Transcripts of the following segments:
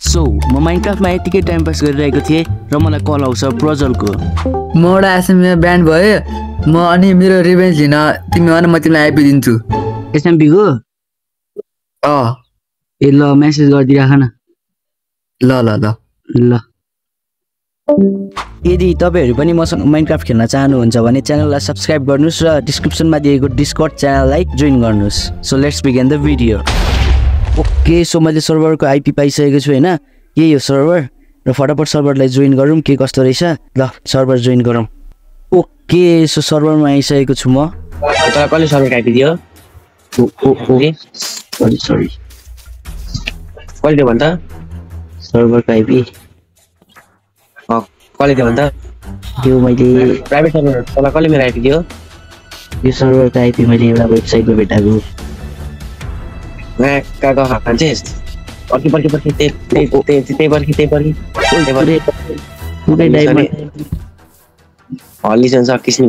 So म माइनक्राफ्टमा यतिकै time pass गरिरहेको थिएँ र मलाई कल आउँछ प्रजलको म एउटा एसएमबीमा ब्यान्ड भएँ म अनि मेरो रिभेन्ज लिन तिमी भन म तिमीलाई आइपुगिदिन्छु। एसएमपीको अँ। ए ल मेसेज गरिदिइराख न। ल ल ल। ल। यदि तपाईँहरू पनि मसँग माइनक्राफ्ट खेल्न चाहनुहुन्छ भने च्यानललाई सब्सक्राइब गर्नुहोस् र डिस्क्रिप्सनमा दिएको डिस्कट च्यानललाई जोइन गर्नुहोस्। So let's begin the video okay so मैले सर्भरको आइपी पाइसकेको छु होइन? यही हो सर्भर। र फटाफट सर्भरलाई जोइन गरौँ के कस्तो रहेछ? ल सर्भर जोइन गरौँ। ओके सो सर्भरमा आइसकेको छु म। तँलाई कसले सर्भर आइपुग्यो सरी सरी कसले दियो भन्छ सर्भरको आइपी। अँ कसले दियो भन्छ यो मैले प्राइभेट सर्भर तँलाई कसले मेरो आइपुग्यो यो सर्भरको आइपी मैले एउटा वेबसाइटमा भेटाएको। कहाँ गएको त्यही त्यही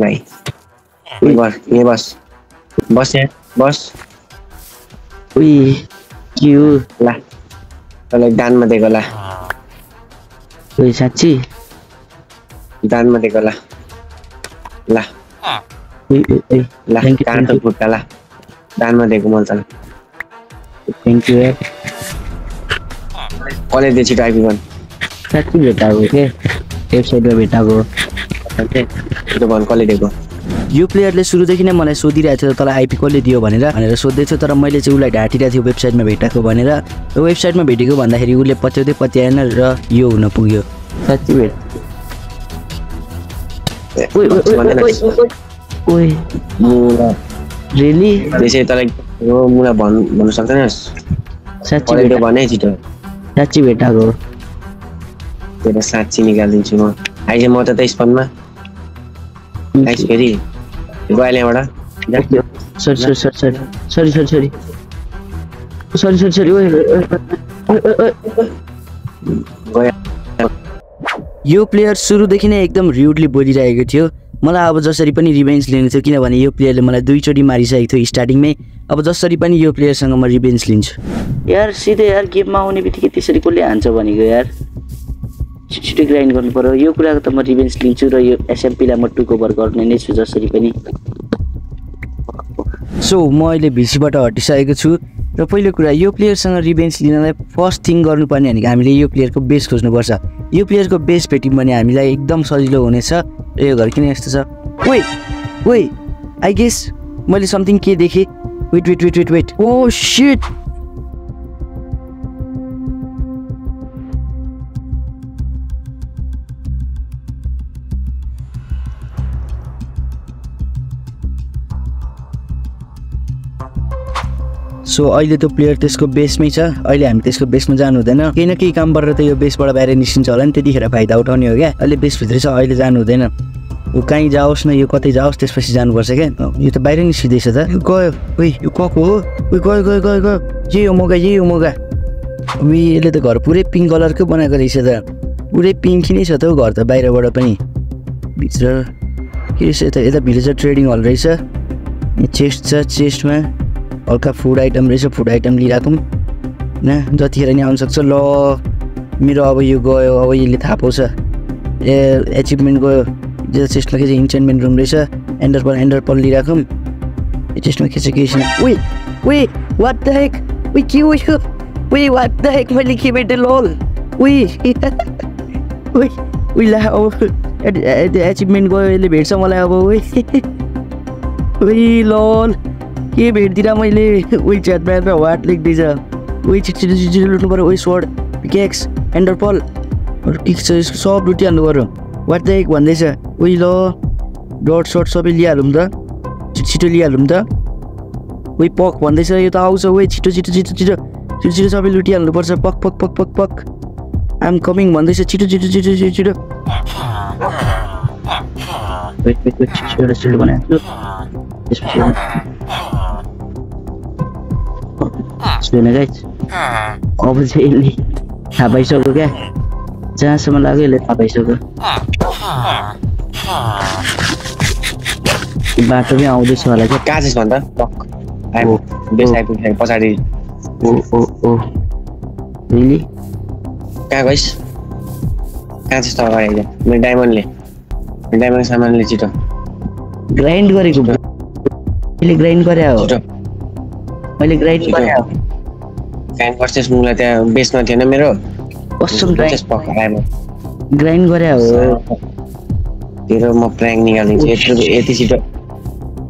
भाइ बस बस यहाँ बस उही ला तँलाई दानमा दिएको ला उयो साँच्ची दानमा दिएको ला ला ला फुट्का ला दानमा दिएको मलाई थ्याङ्क यू यार कसले दियो छिटो आइपुग्नु साँच्ची भेटाएको के वेबसाइटमा भेटाएको भन् कसले दिएको यो प्लेयरले सुरुदेखि नै मलाई सोधिरहेको थियो तँलाई आइपी कसले दियो भनेर भनेर सोध्दै थियो तर मैले चाहिँ उसलाई ढाँटिरहेको थियो वेबसाइटमा भेटाएको भनेर र वेबसाइटमा भेटेको भन्दाखेरि उसले पत्याउँदै पत्याएन र यो हुन पुग्यो साँच्ची भेट ओइ, ओइ, ओइ, ओइ, ओइ, ओइ, ओइ मुला रियली त्यसै तँलाई हो मुला भन् भन्नु सक्दैनस् साँच्ची भेटा। भने छिटो। साँच्ची भेटाएको तेरो साँच्ची निकालिदिन्छु म। आइज म त त स्पनमा। आइस फेरि। अहिले यहाँबाट। Sorry sorry sorry sorry. Sorry sorry sorry. Sorry sorry. गयो। यो प्लेयर सुरुदेखि नै एकदम र्युडली बोलिरहेको थियो। मलाई अब जसरी पनि रिभेन्ज लिनु थियो किनभने यो प्लेयरले मलाई दुईचोटि मारिसकेको थियो स्टार्टिङमै अब जसरी पनि यो प्लेयरसँग म रिभेन्ज लिन्छु। यार सिधै यार गेममा आउने बित्तिकै त्यसरी कसले हान्छ भनेको यार? छिटो छिटो ग्राइन्ड गर्नु पऱ्यो यो कुराको त म रिभेन्ज लिन्छु र यो एसएमपीलाई म टुक ओभर गर्ने नै छु जसरी पनि। सो म अहिले भिसीबाट हटिसकेको छु। र पहिलो कुरा यो प्लेयरसँग रिभेन्ज लिनलाई फर्स्ट थिङ गर्नुपर्ने भनेको हामीले यो प्लेयरको बेस खोज्नुपर्छ। यो प्लेयरको बेस भेट्यौँ भने हामीलाई एकदम सजिलो हुनेछ। र यो घर किन यस्तो छ? ओइ ओइ आई गेस मैले समथिङ के देखेँ? Wait wait wait wait wait oh shit so अहिले त्यो प्लेयर त्यसको बेसमै छ। अहिले हामी त्यसको बेसमा जानु हुँदैन। केही न केही काम गरेर त यो बेसबाट बाहिर निस्किन्छ होला नि त्यतिखेर फाइदा उठाउने हो क्या। अहिले बेसभित्रै छ अहिले जानु हुँदैन। ऊ कहीँ जाओस् न यो कतै जाओस् त्यसपछि जानुपर्छ क्या। यो त बाहिर निस्किँदैछ त। गयो। उइ यो कको हो? उइ गयो गयो गयो गयो। यही हो मौका यही हो मौका उइ यसले त घर पुरै पिङ्क कलरकै बनाएको रहेछ त। पुरै पिङ्की नै छ त हौ घर त बाहिरबाट पनि। भित्र के रहेछ? यता यता भिलेजर ट्रेडिङ हल रहेछ। चेस्ट छ चेस्टमा। हल्का फुड आइटम रहेछ फुड आइटम लिइराखौँ। होइन जतिखेर नि आउनु सक्छ ल मेरो अब यो गयो अब यसले थाहा पाउँछ। ए एचिभमेन्ट गयो। जो चेस्टमा के चाहिँ इन्चेन्टमेन्ट रुम रहेछ एन्डर पल एन्डर पल लिइराखौँ। यो चेस्टमा छैन। उइ उइ वाट द हेक उइ के हो यो? उइ वाट द हेक मैले के भेटेँ लोल उइ उइ उइ ला अब एचिभमेन्ट गयो यसले भेट्छ मलाई अब उइ लोल के भेट्दिनँ मैले उही च्याटमा वाट लेख्दैछ। उही छिटो छिटो छिटो छिटो लुट्नु पऱ्यो उही सोड पिकेक्स एन्डरपल ठिक छ यसको? सब लुटिहाल्नु पऱ्यो। वाट द एक भन्दैछ। उही ल डट सट सबै लिइहालौँ त। छिटो छिटो लिइहालौँ त। उही पक भन्दैछ यो त आउँछ उही। छिटो छिटो छिटो छिटो छिटो छिटो सबै लुटिहाल्नुपर्छ पक पक पक पक पक। आम कमिङ भन्दैछ। छिटो छिटो छिटो छिटो छिटो। सिल्ड बनाएको छु त्यसपछि सुन गाइस अब चाहिँ यसले थाहा पाइसक्यो क्या जहाँसम्म लाग्यो यसले थाहा पाइसक्यो बाटोमै आउँदैछ होला क्या कहाँ। आइपुग्यो पछाडि ओ ओ ओ रियली कहाँ गइस् कहाँ चाहिँ अगाडि आइज मेरो डायमन्डले डायमन्ड सामानले छिटो ग्राइन्ड गरेको ग्राइन्ड गरे हो मैले ग्राइड गरे फ्यान वर्सेस मुला त्यहाँ बेसमा थिएन मेरो। कसम ग्राइन्ड गरे हो। तेरो म प्र्याङ्क निकालिदिन्छु यत्रो यति छिटो।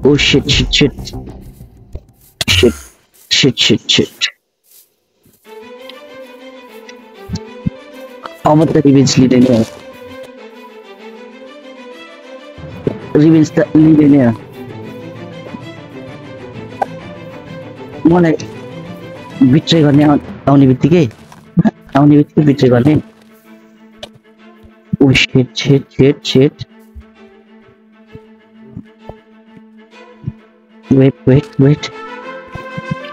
ओ shit shit shit shit shit shit shit अब त रिभेन्ज लिँदैन। रिभेन्ज त लिँदैन। मलाई बिट्रे गर्ने आउने बित्तिकै आउने बित्तिकै बिट्रे गर्ने। ओ shit shit shit shit wait wait wait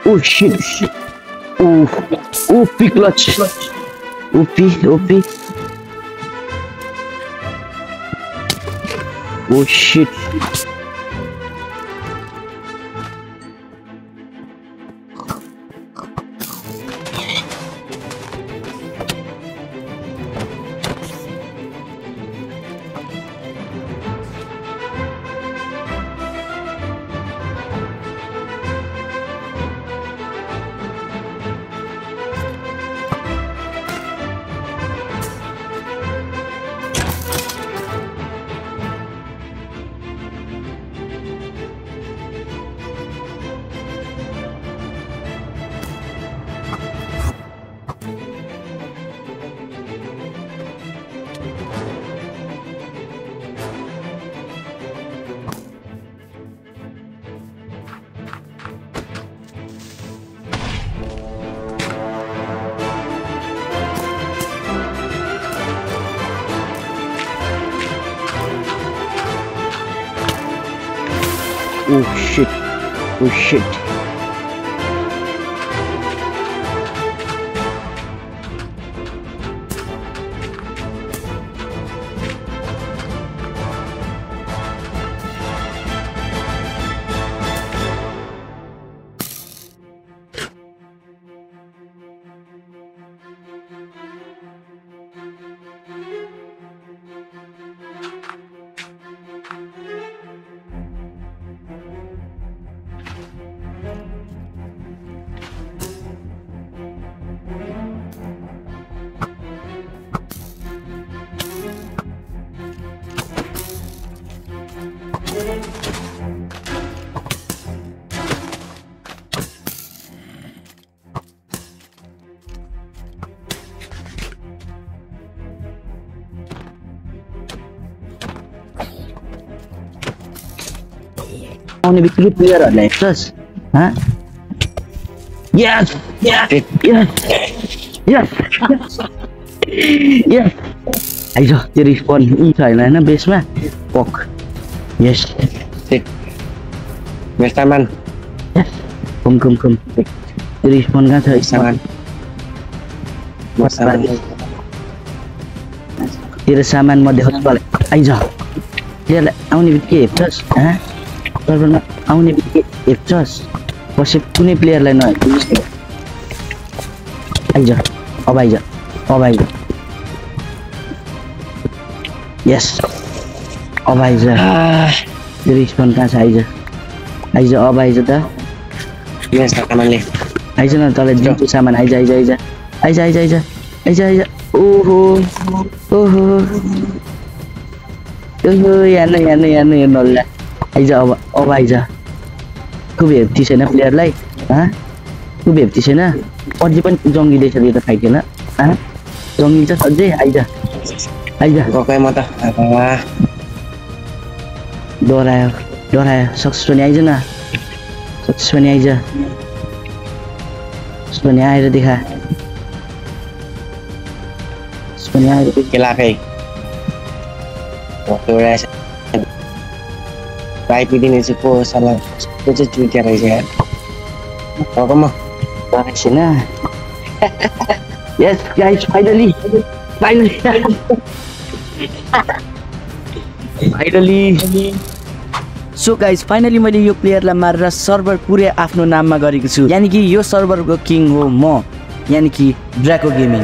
oh shit shit oh OP clutch OP OP oh shit Oh shit. Oh shit. ni bikin player at Lifeless. Ha? Yes! Yes! Yes! Yes! Yes! Yes! yes. Ayo, di respawn. Ini saya nah, base mah. Pok. Yes. Sik. Best time, man. Yes. Kum, kum, kum. Di respawn kan saya istimewa. Mas, man. mau resaman mode hotball. Ayo. Ya, aku nipit bikin Terus. Hah? सर्भरमा आउने बित्तिकै हेर्छस् पछि कुनै प्लेयरलाई नहेर्नुहोस् आइज अब आइज अब आइज। यस अब आइज। रिस्पन कहाँ छ? आइज। आइज अब आइज त। आइज न तँलाई दिन्छु सामान। आइज आइज आइज। आइज आइज आइज। आइज आइज। ओहो ओहो। ओहो हेर्नु हेर्नु हेर्नु हेर्नु होला आइज अब अब आइज खुब हेप्ती छैन प्लेयरलाई खुब हेप्ती छैन। अझै पनि जङ्गिँदैछ यो त फाइट होइन हँ जङ्गिन्छ अझै आइज आइज गएँ म त। डरायो डरायो। सक्सेस पनि आइज न। सक्सेस पनि आइज। पनि आएर देखा। पनि आएर देखा। के लाकै एउटा आइपुगिदिने चाहिँ को हो साला त्यो चाहिँ चुतिया रहेछ यार? गएको म डराएको छैन yes guys finally finally finally so guys finally मैले यो प्लेयरलाई मारेर सर्भर पुरै आफ्नो नाममा गरेको छु। यानि कि यो सर्भरको किङ हो म। यानि कि ड्राको गेमिङ